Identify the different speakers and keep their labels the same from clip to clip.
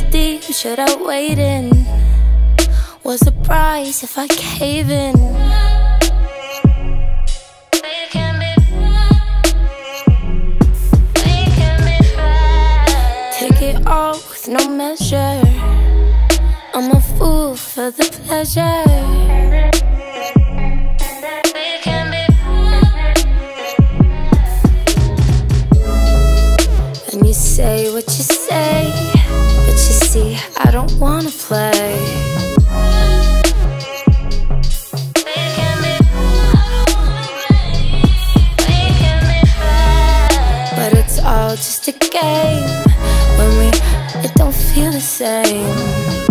Speaker 1: deep should I wade in? What's the price if I cave in? Take it all with no measure. I'm a fool for the pleasure. Don't wanna play. But it's all just a game when we it don't feel the same.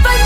Speaker 1: fight